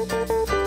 Música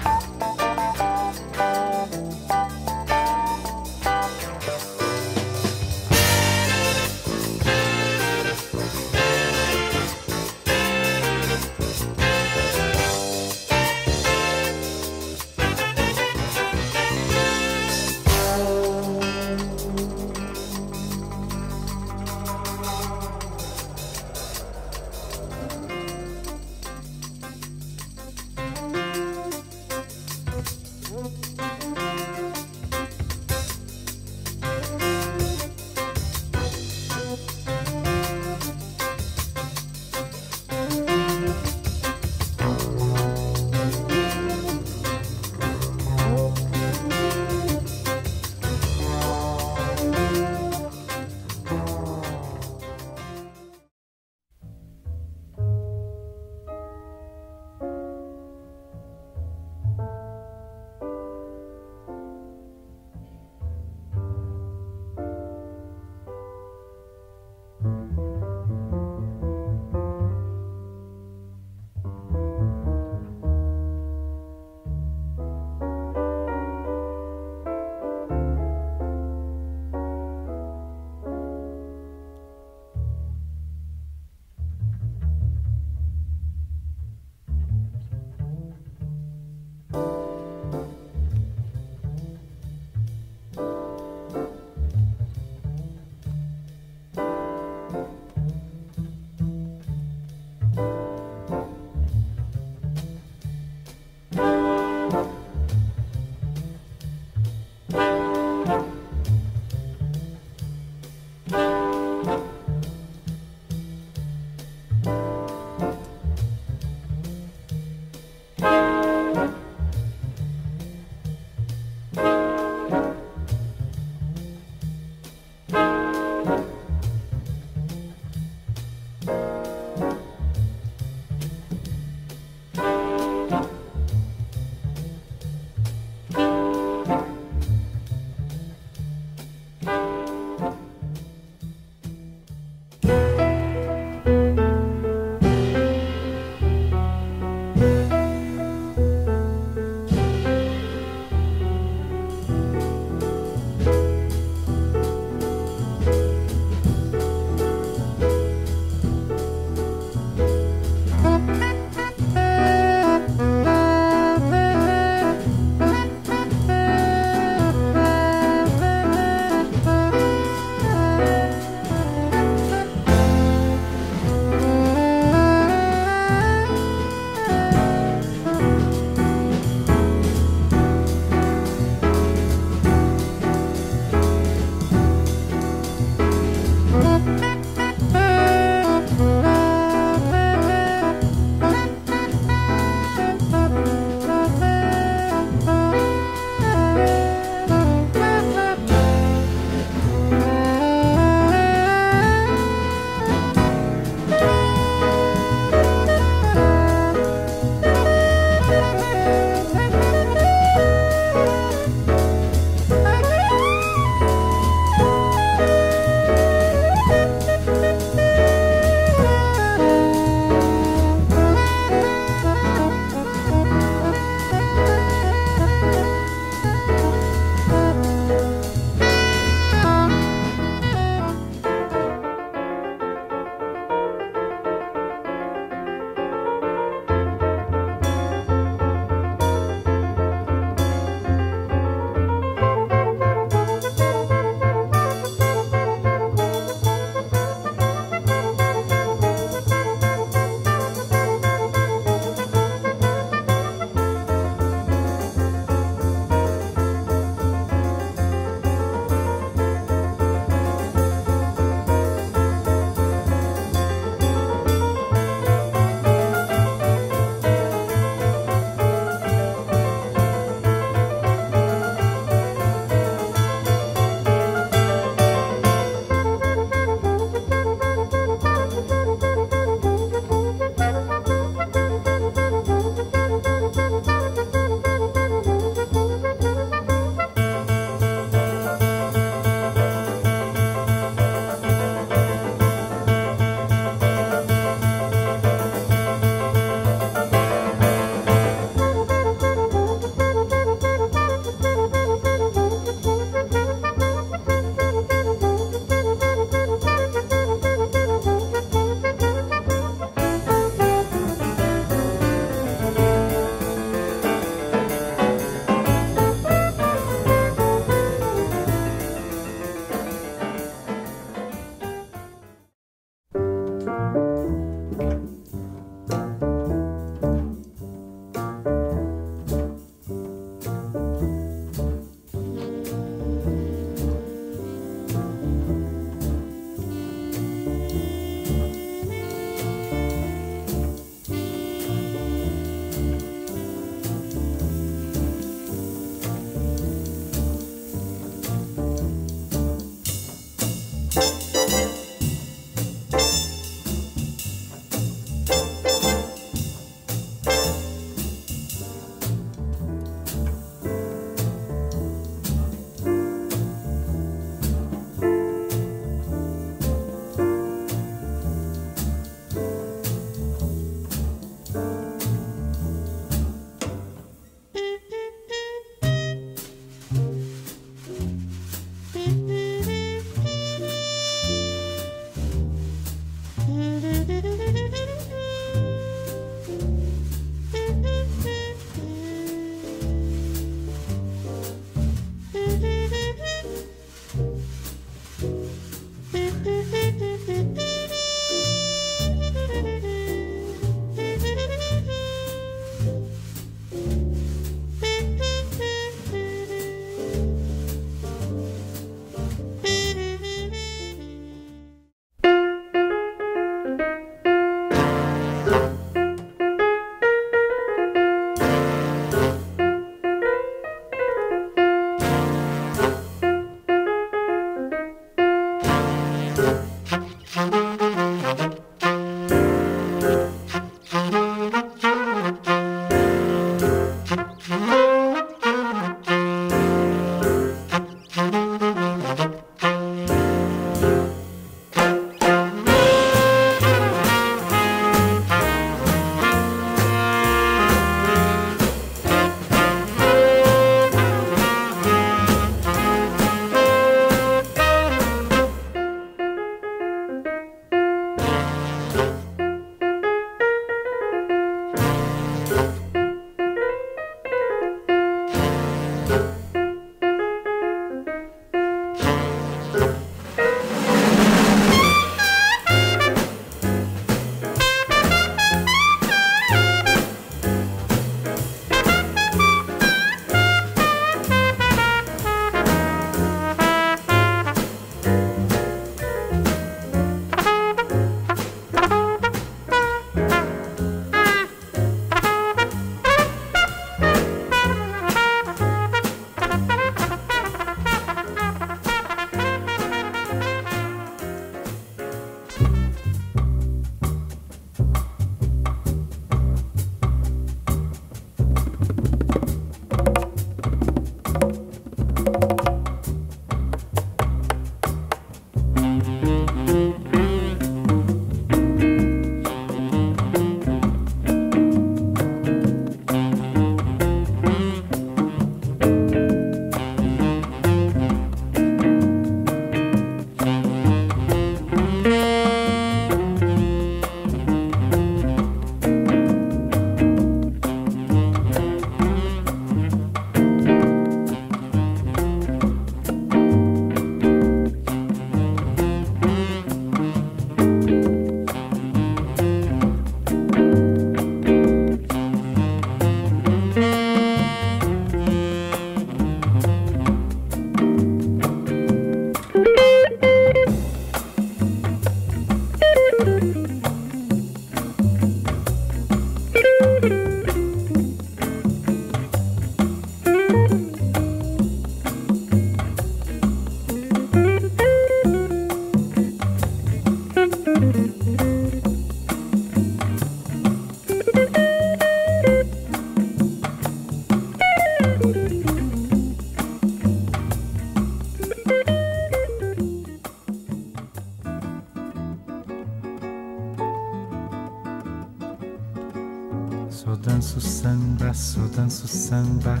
samba, só danço samba,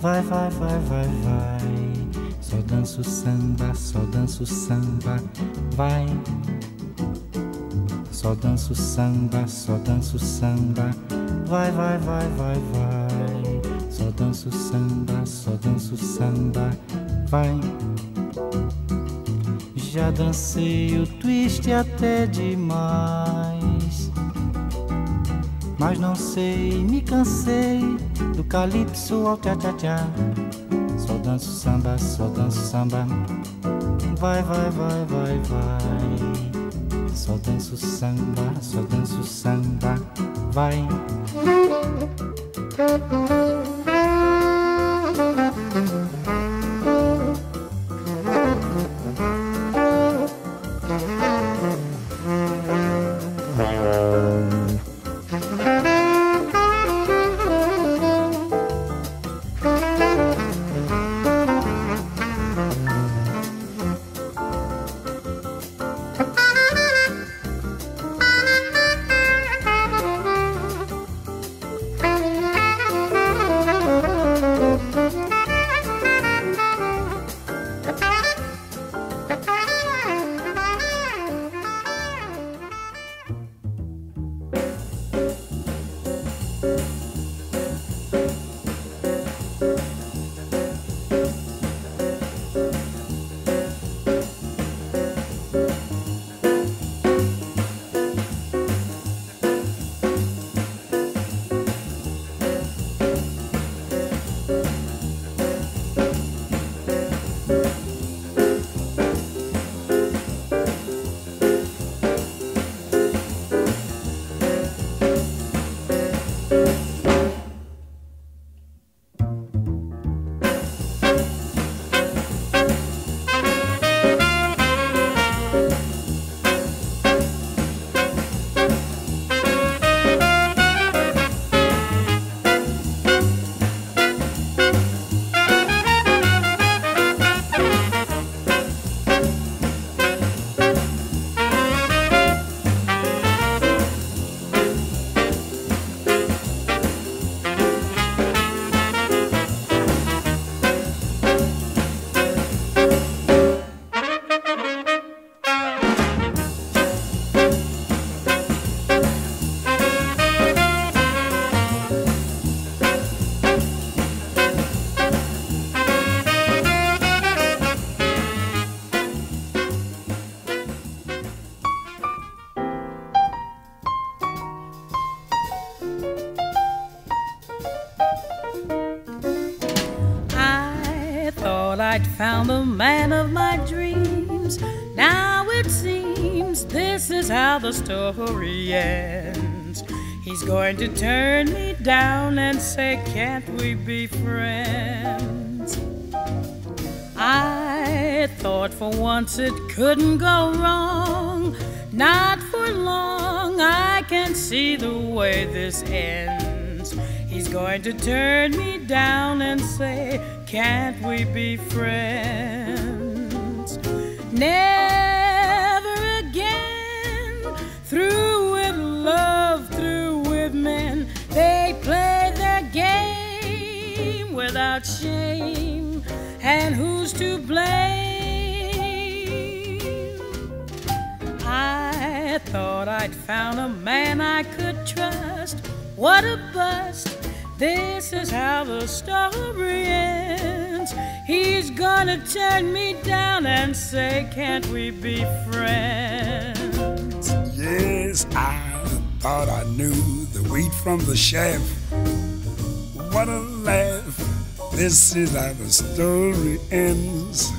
vai, vai, vai, vai, vai. Só danço samba, só danço samba, vai. Só danço samba, só danço samba, vai, vai, vai, vai, vai. Só danço samba, só danço samba, vai. Já dancei o twist até demais. Mas não sei, me cansei do calypso ao tchá-tchá-tchá. Só danço samba, só danço samba. Vai, vai, vai, vai, vai. Só danço samba, só danço samba. Vai. The story ends. He's going to turn me down and say, Can't we be friends? I thought for once it couldn't go wrong. Not for long, I can see the way this ends. He's going to turn me down and say, Can't we be friends? Never thought I'd found a man I could trust. What a bust. This is how the story ends. He's gonna turn me down and say, Can't we be friends? Yes, I thought I knew the wheat from the chaff. What a laugh. This is how the story ends.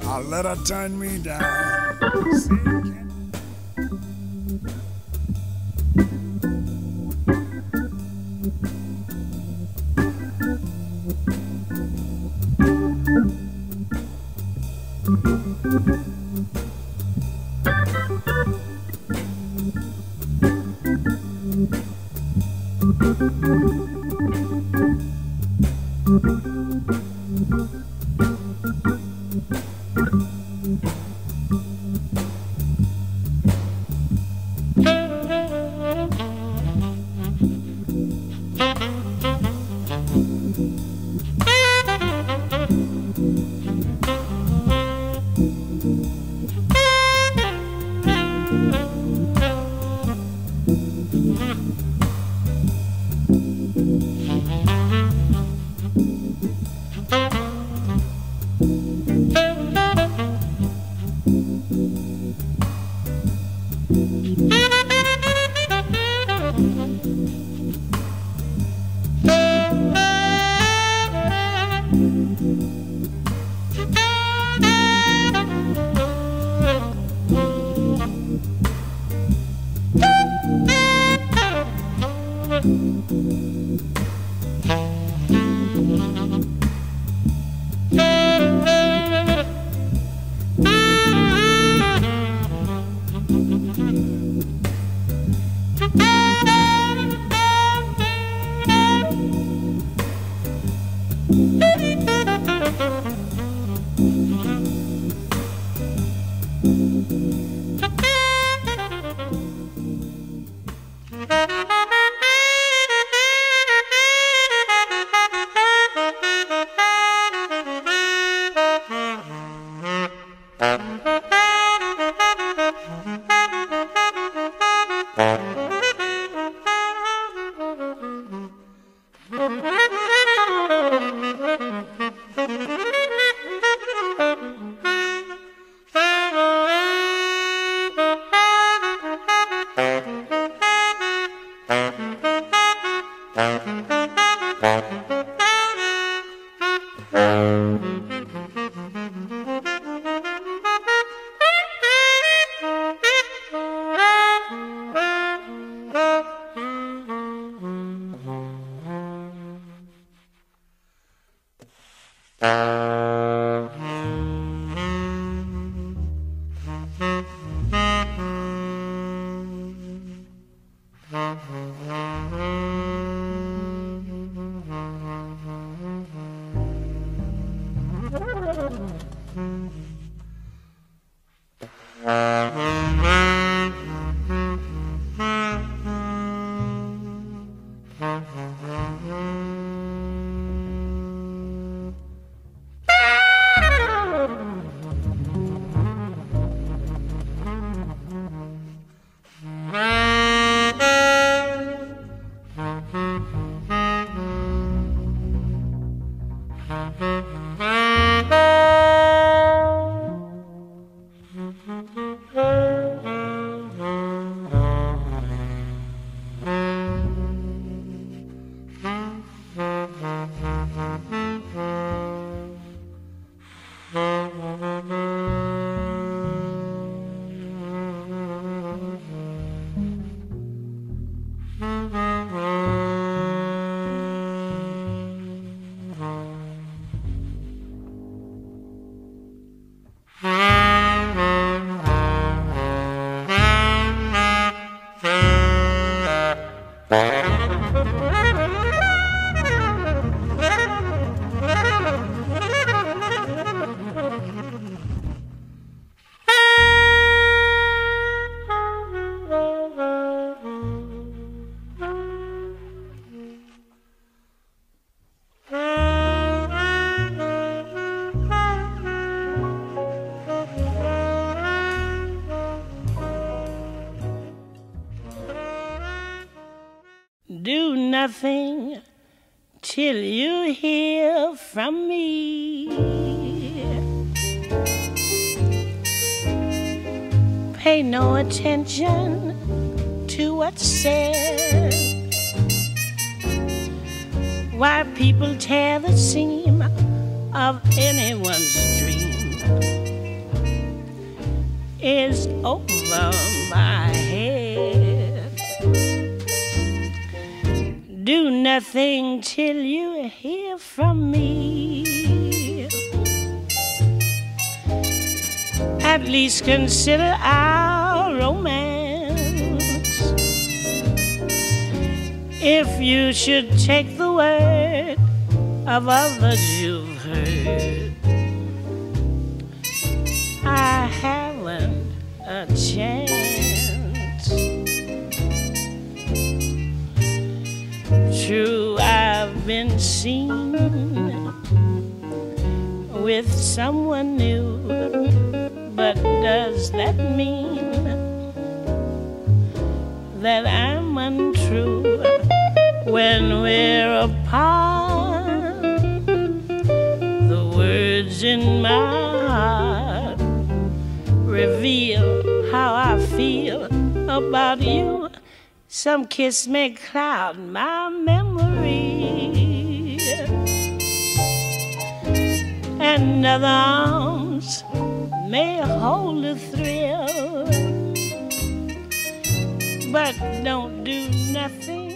I'll let her turn me down. See, Nothing till you hear from me. Pay no attention to what's said. Why people tear the seam of anyone's dream is over my head. Nothing till you hear from me. At least consider our romance. If you should take the word of others you've heard, I haven't a chance. True, I've been seen with someone new, but does that mean that I'm untrue when we're apart? The words in my heart reveal how I feel about you. Some kiss may cloud my memory, and other arms may hold a thrill, but don't do nothing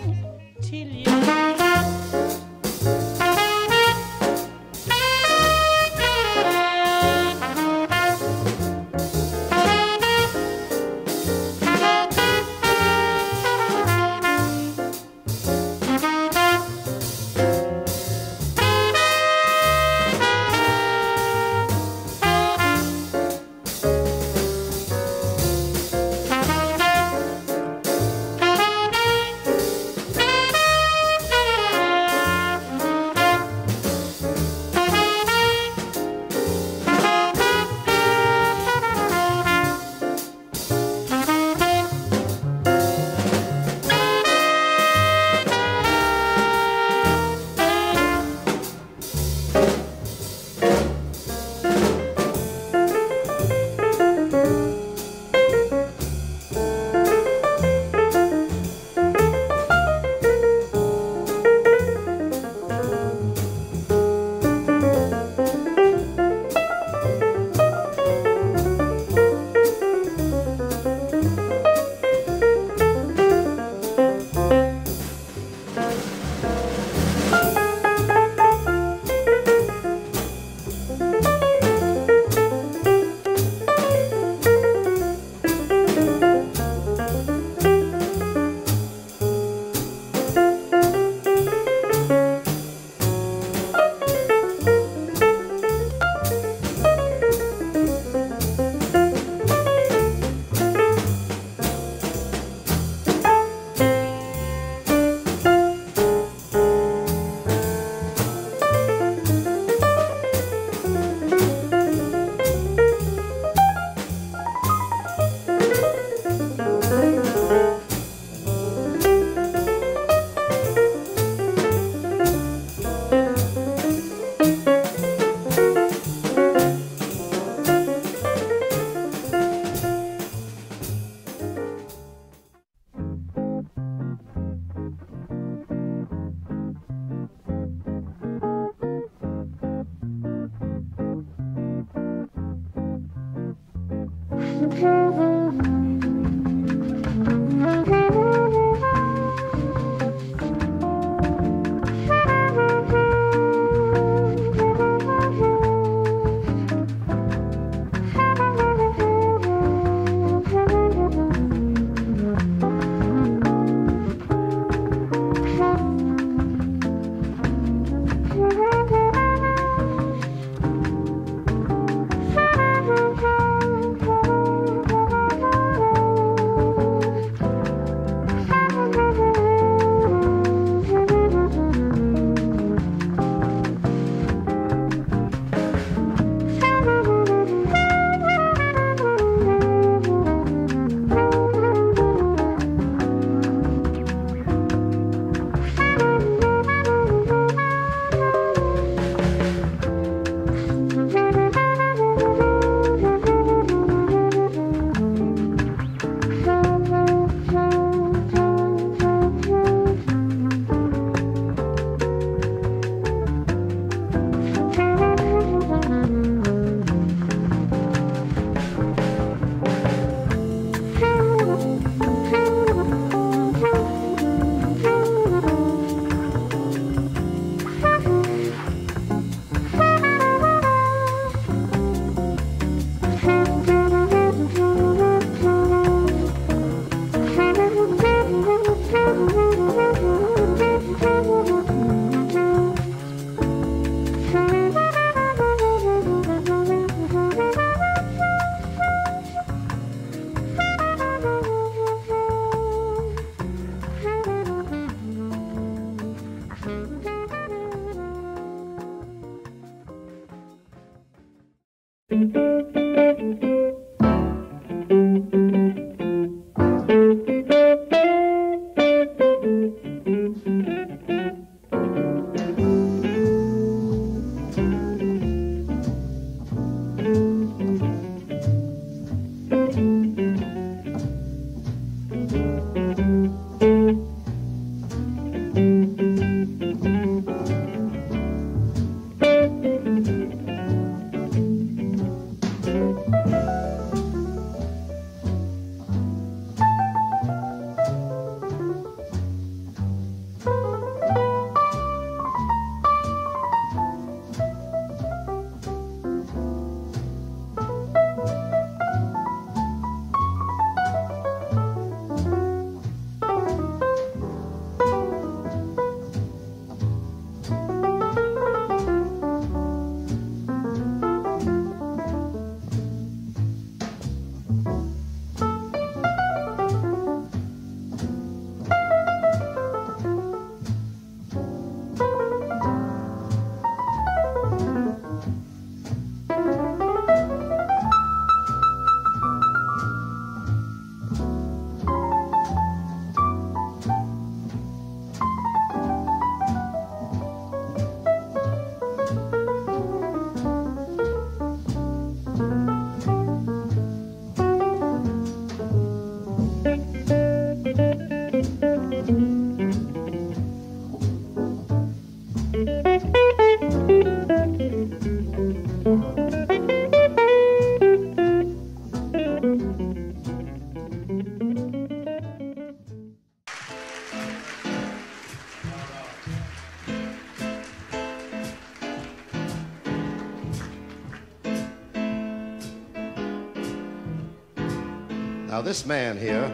Now, this man here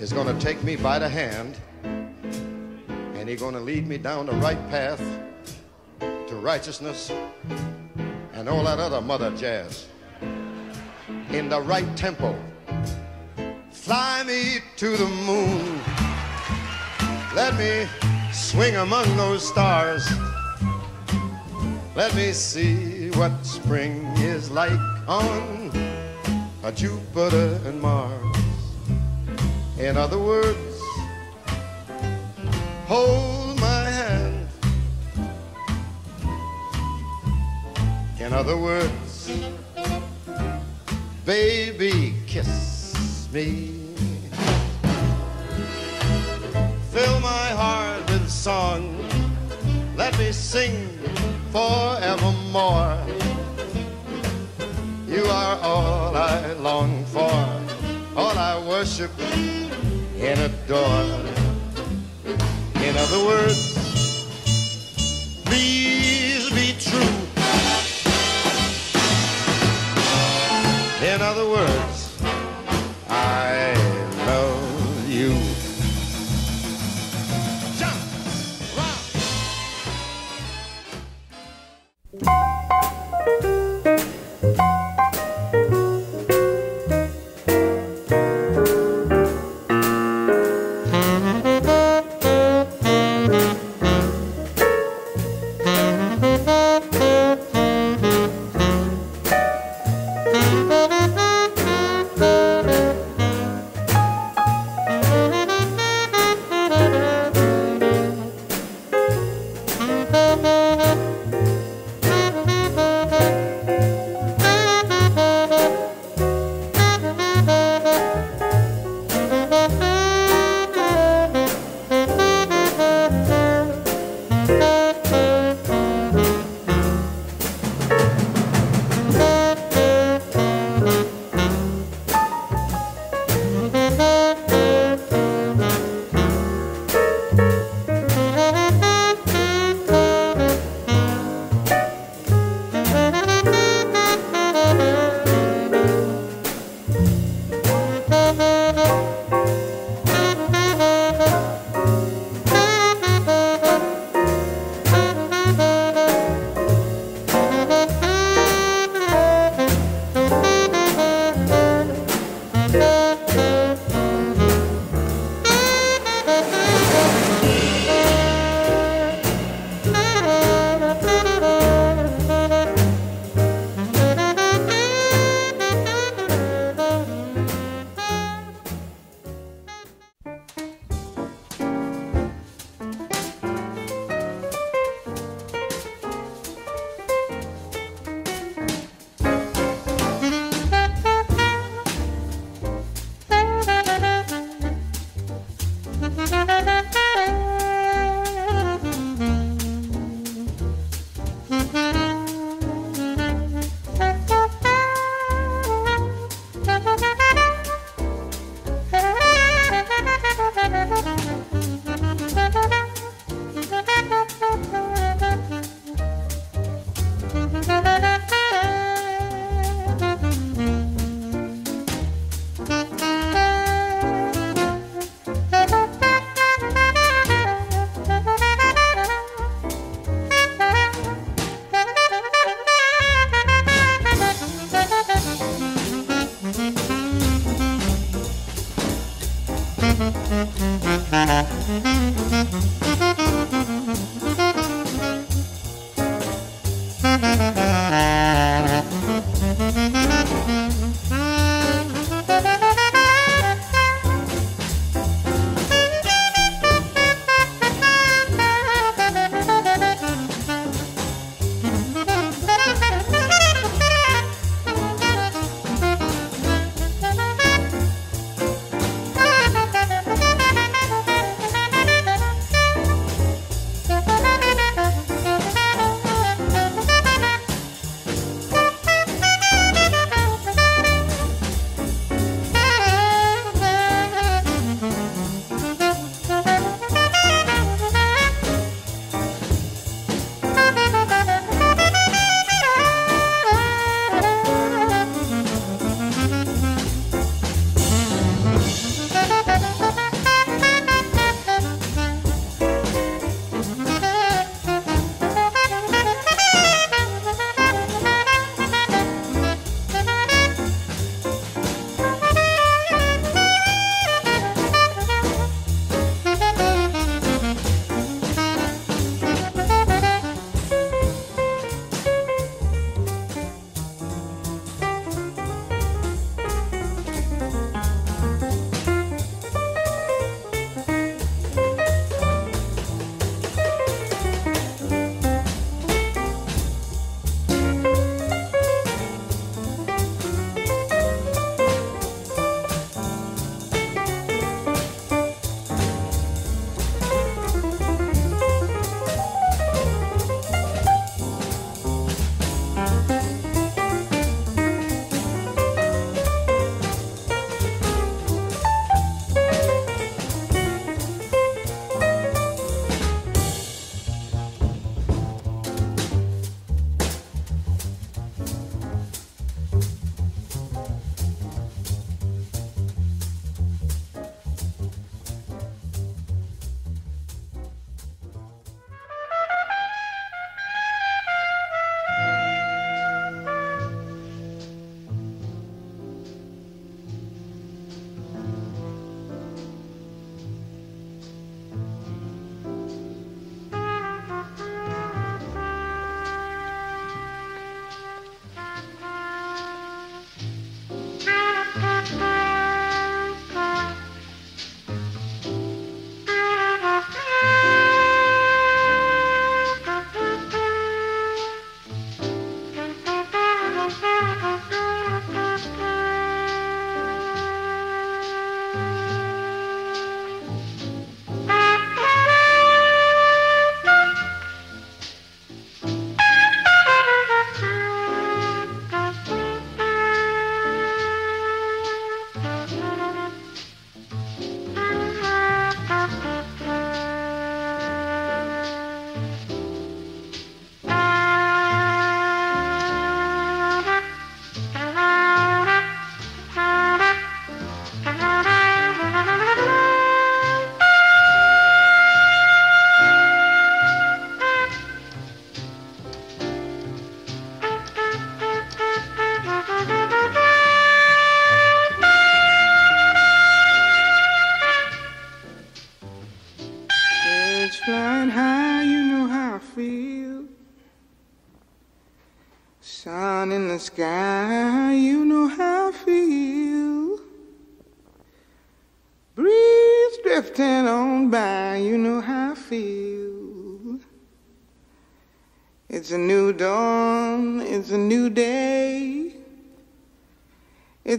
is going to take me by the hand and he's going to lead me down the right path to righteousness and all that other mother jazz in the right tempo. Fly me to the moon. Let me swing among those stars. Let me see what spring is like on a Jupiter and Mars. In other words, hold my hand. In other words, baby, kiss me. Fill my heart with song. Let me sing forevermore. You are all I long for, all I worship and adore. In other words, please be true. In other words, I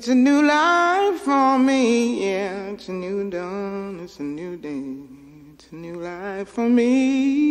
It's a new life for me, yeah. It's a new dawn, it's a new day. It's a new life for me.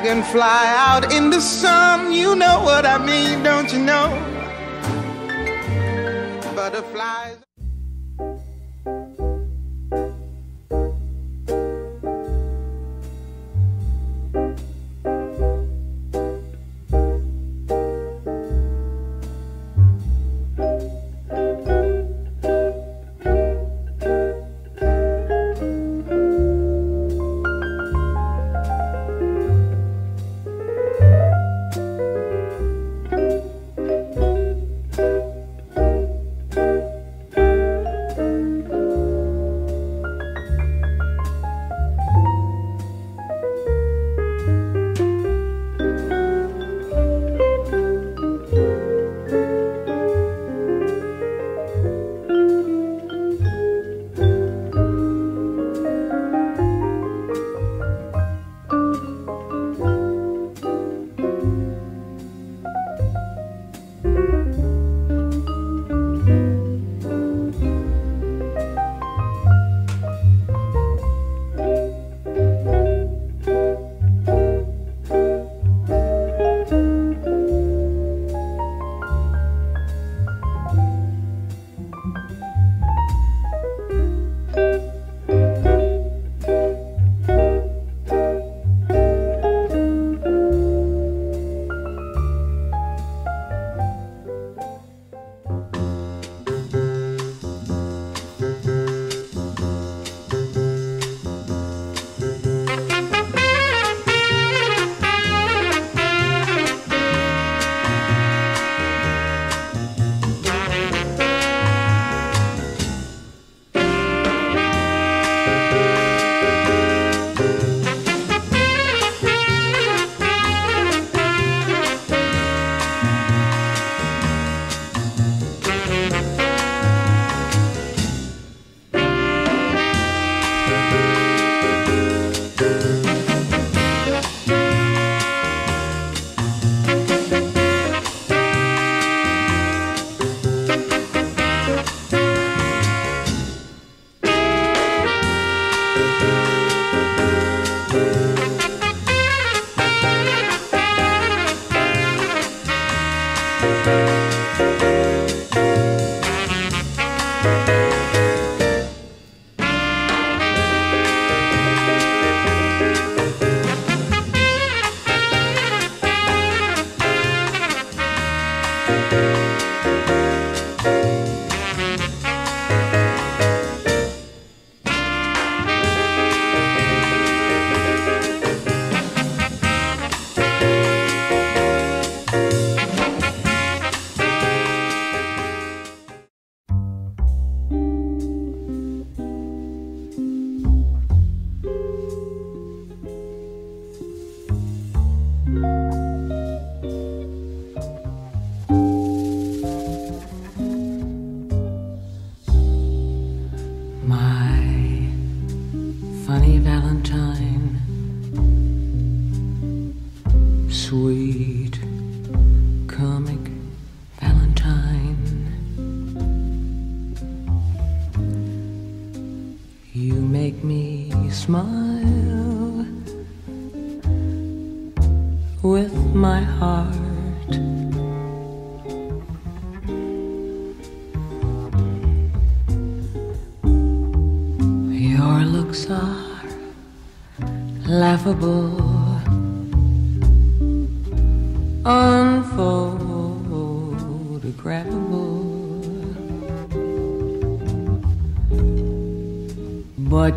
Dragonfly out in the sun, you know what I mean, don't you know? Butterflies.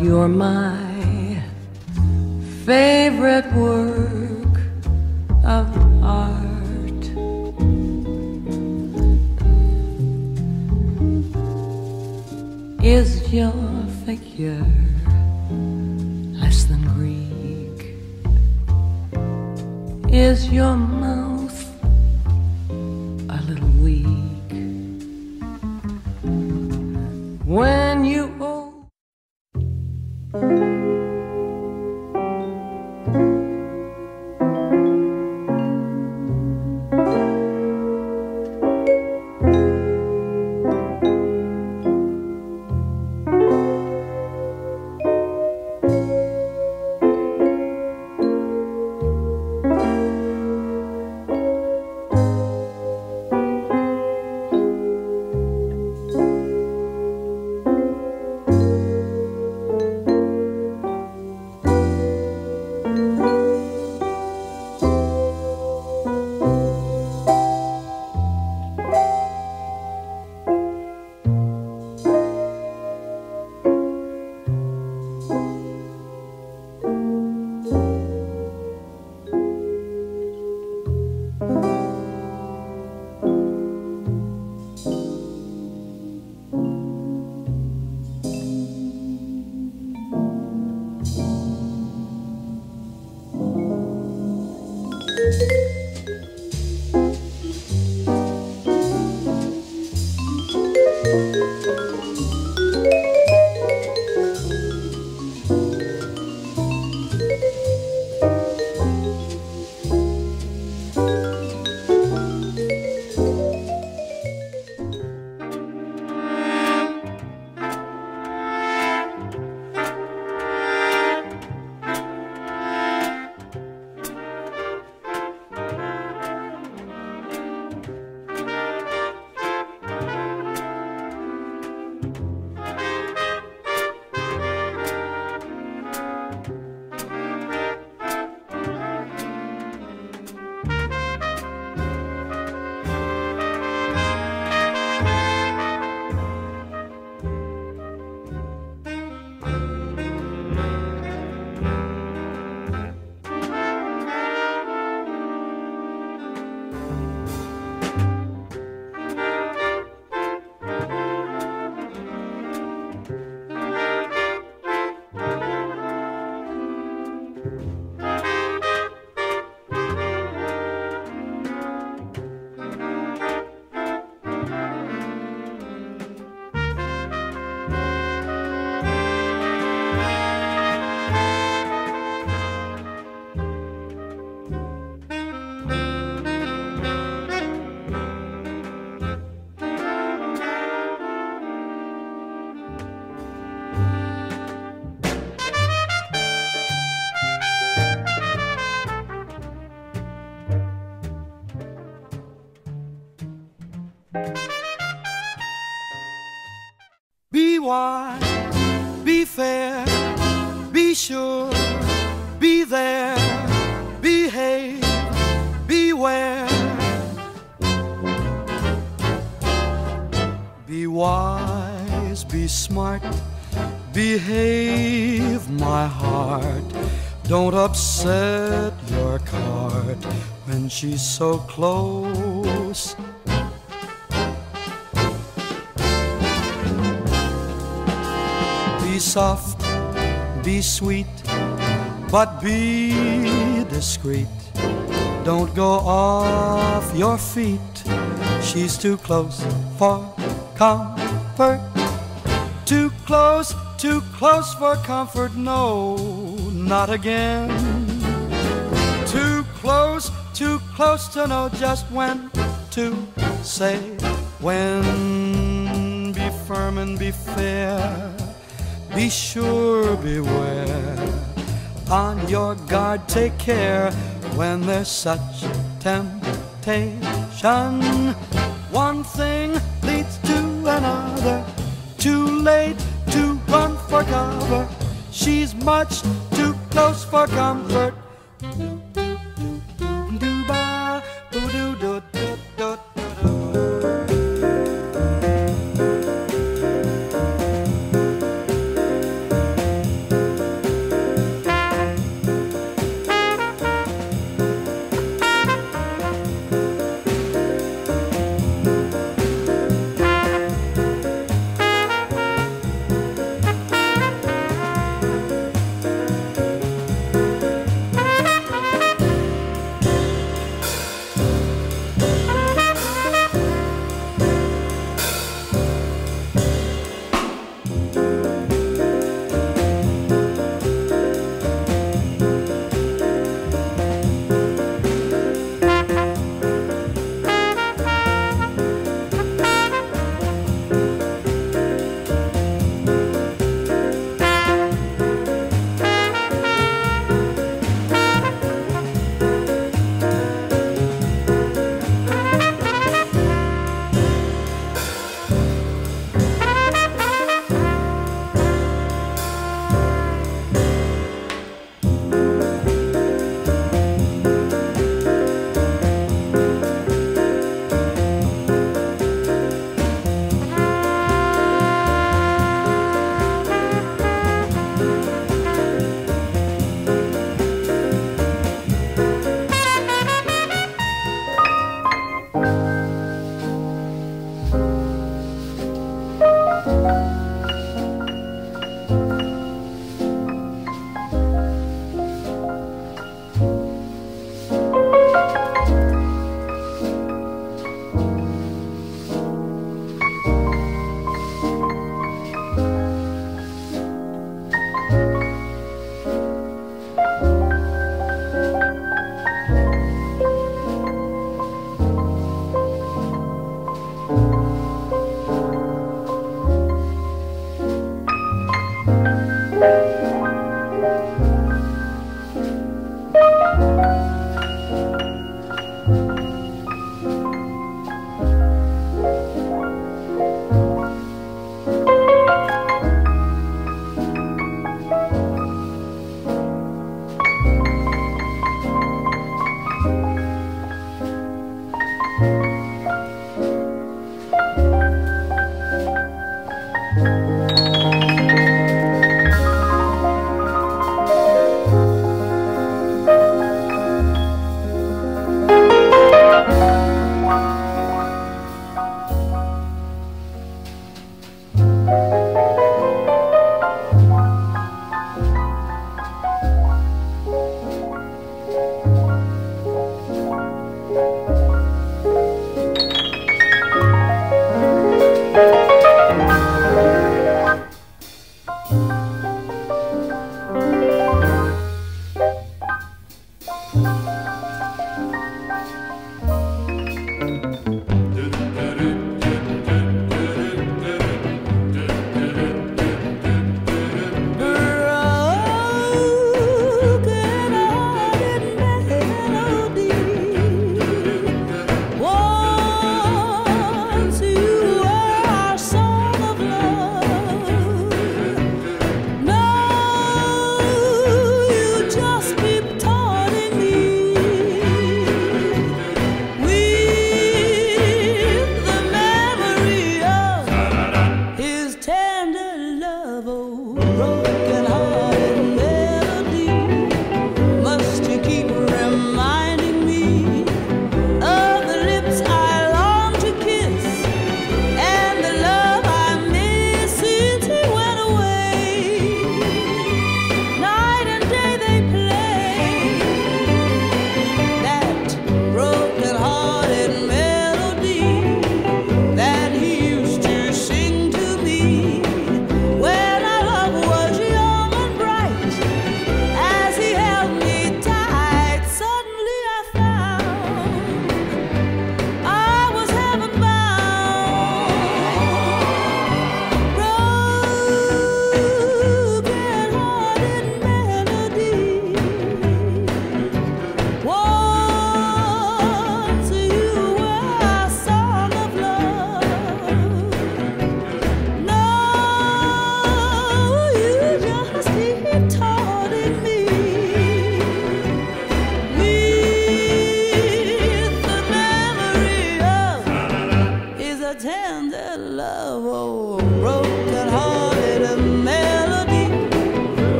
You're my wise, upset your cart when she's so close. Be soft, be sweet, but be discreet. Don't go off your feet. She's too close for comfort. Too close, too close for comfort. No, not again. Too close, too close to know just when to say when. Be firm and be fair be sure, beware. On your guard, take care when there's such temptation. One thing leads to another. Too late to run for cover. She's much too close for comfort.